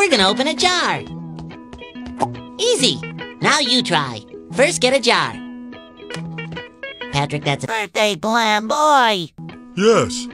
We're gonna open a jar. Easy. Now you try. First, get a jar. Patrick, that's a birthday Blam, boy. Yes.